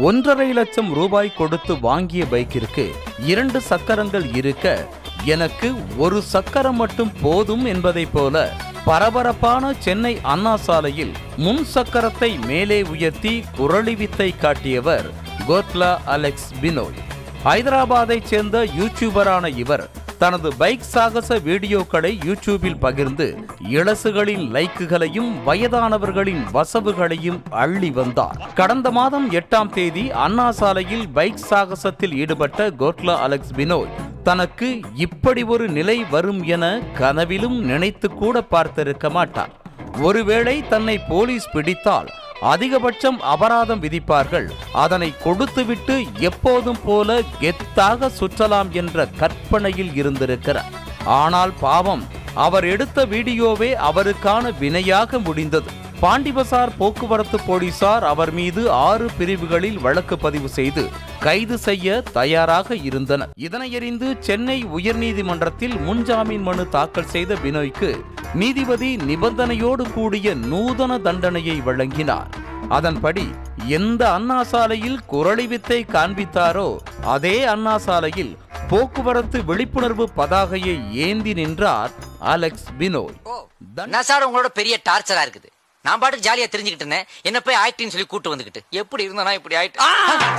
ஒன்றரை லட்சம் ரூபாய் கொடுத்து வாங்கிய பைக்கிற்கு இரண்டு சக்கரங்கள் இருக்க எனக்கு ஒரு சக்கரம் மட்டும் போதும் என்பதைப் போல பரபரப்பான சென்னை அண்ணா சாலையில் முன் சக்கரத்தை மேலே உயர்த்தி குரளி வித்தை காட்டியவர் கோத்லா அலெக்ஸ் பினோய். ஹைதராபாத்தைச் சேர்ந்த யூடியூபரான இவர் தனது பைக் சாகச வீடியோக்களை யூடியூபில் பகிர்ந்து இளசுகளின் லைக்குகளையும் வயதானவர்களின் வசவுகளையும் அள்ளி வந்தார். கடந்த மாதம் எட்டாம் தேதி அண்ணா சாலையில் பைக் சாகசத்தில் ஈடுபட்ட கோட்லா அலெக்ஸ் பினோய் தனக்கு இப்படி ஒரு நிலை வரும் என கனவிலும் நினைத்து கூட பார்த்திருக்க மாட்டார். ஒருவேளை தன்னை போலீஸ் பிடித்தால் அதிகபட்சம் அபராதம் விதிப்பார்கள். அதனை கொடுத்துவிட்டு எப்போதும் போல கெத்தாக சுற்றலாம் என்ற கற்பனையில் இருந்திருக்கிறார். ஆனால் பாவம் அவர் எடுத்த வீடியோவே அவருக்கான வினையாக முடிந்தது. பாண்டிபசார் போக்குவரத்து போலீசார் அவர் மீது ஆறு பிரிவுகளில் வழக்கு பதிவு செய்து கைது செய்ய தயாராக இருந்தனர். இதனையறிந்து சென்னை உயர்நீதிமன்றத்தில் முன்ஜாமீன் மனு தாக்கல் செய்த வினோய்க்கு நீதிபதி நிபந்தனையோடு கூடிய நூதன தண்டனையை வழங்கினார். அதன்படி எந்த அண்ணா சாலையில் குரளி வித்தை காண்பித்தாரோ அதே அண்ணா சாலையில் போக்குவரத்து விழிப்புணர்வு பதாகையை ஏந்தி நின்றார் அலெக்ஸ் பினோய் என்ன சார் உங்களோட பெரிய டார்ச்சரா இருக்குது. நான் பாட்டுக்கு ஜாலியா தெரிஞ்சுக்கிட்டு இருந்தேன். என்ன போய் ஆயிட்டின்னு சொல்லி கூட்டு வந்துகிட்டு எப்படி இருந்தனா இப்படி ஆயிட்டு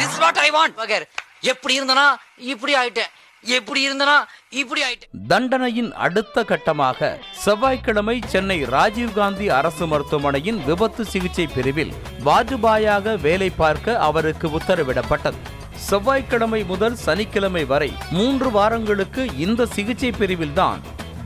திஸ் வாட் ஐ வாண்ட் பகர் எப்படி இருந்தனா? இப்படி ஆயிட்டேன். எப்படி இருந்தனா இப்படி ஆயிட்டு. தண்டனையின் அடுத்த கட்டமாக செவ்வாய்க்கிழமை சென்னை ராஜீவ்காந்தி அரசு மருத்துவமனையின் விபத்து சிகிச்சை பிரிவில் வாஜ்பாயாக வேலை பார்க்க அவருக்கு உத்தரவிடப்பட்டது. செவ்வாய்க்கிழமை முதல் சனிக்கிழமை வரை மூன்று வாரங்களுக்கு இந்த சிகிச்சை பிரிவில்தான்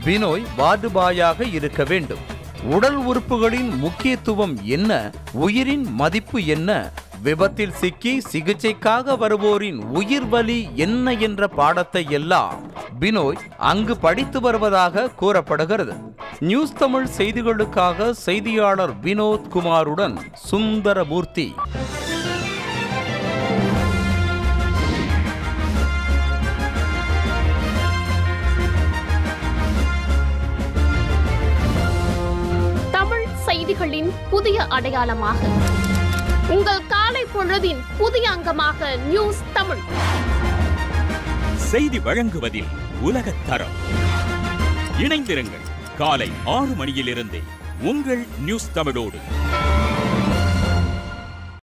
பினோய் வாஜ்பாயாக இருக்க வேண்டும். உடல் உறுப்புகளின் முக்கியத்துவம் என்ன? உயிரின் மதிப்பு என்ன? விபத்தில் சிக்கி சிகிச்சைக்காக வருவோரின் உயிர் வலி என்ன என்ற பாடத்தை எல்லாம் பினோய் அங்கு படித்து வருவதாக கூறப்படுகிறது. நியூஸ் தமிழ் செய்திகளுக்காக செய்தியாளர் வினோத் குமாருடன் சுந்தரமூர்த்தி. தமிழ் செய்திகளின் புதிய அடையாளமாக உங்கள் காலை பொழுதின் புதிய அங்கமாக நியூஸ் தமிழ். செய்தி வழங்குவதில் உலக தரம். இணைந்திருங்கள். காலை ஆறு மணியிலிருந்து உங்கள் நியூஸ் தமிழோடு.